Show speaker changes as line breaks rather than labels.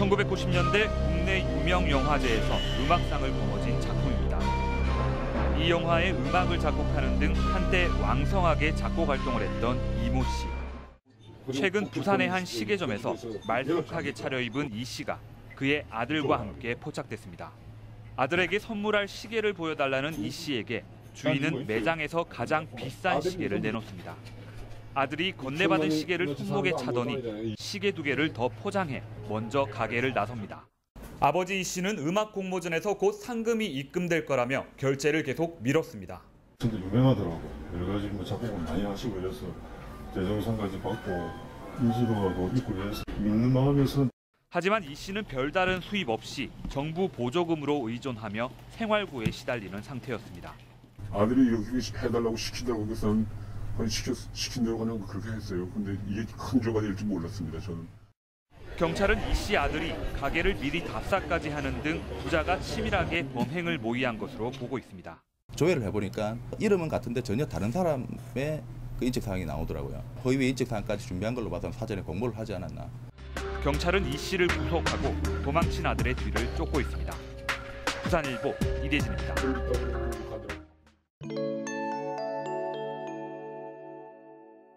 1990년대 국내 유명 영화제에서 음악상을 거머쥔 작품입니다. 이 영화의 음악을 작곡하는 등 한때 왕성하게 작곡 활동을 했던 이모 씨. 최근 부산의 한 시계점에서 말쑥하게 차려입은 이 씨가 그의 아들과 함께 포착됐습니다. 아들에게 선물할 시계를 보여달라는 이 씨에게 주인은 매장에서 가장 비싼 시계를 내놓습니다. 아들이 건네받은 시계를 손목에 차더니 시계 두 개를 더 포장해 먼저 가게를 나섭니다. 아버지 이 씨는 음악 공모전에서 곧 상금이 입금될 거라며 결제를 계속 미뤘습니다.
근데 유명하더라고. 여러 가지 뭐 작곡을 많이 하시고 이래서 대종상까지 받고 인지도하고 있고 이래서 믿는 마음에서
하지만 이 씨는 별다른 수입 없이 정부 보조금으로 의존하며 생활고에 시달리는 상태였습니다.
아들이 여기 해달라고 시킨다고 해서 그냥 시켰, 시킨 대로 그냥 그렇게 했어요. 근데 이게 큰 죄가 될 줄 몰랐습니다. 저는.
경찰은 이 씨 아들이 가게를 미리 답사까지 하는 등 부자가 치밀하게 범행을 모의한 것으로 보고 있습니다.
조회를 해보니까 이름은 같은데 전혀 다른 사람의 그 인적 사항이 나오더라고요. 허위 인적 사항까지 준비한 걸로 봐서 사전에 공모를 하지 않았나.
경찰은 이 씨를 구속하고 도망친 아들의 뒤를 쫓고 있습니다. 부산일보 이대진입니다.